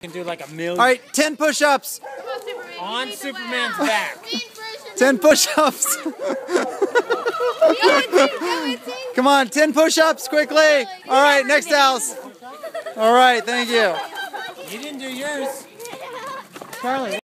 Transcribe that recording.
can do like a million. All right, 10 push-ups. On Superman's back. 10 push-ups. Come on, 10 push-ups quickly. All right, next house. All right, thank you. You didn't do yours. Charlie.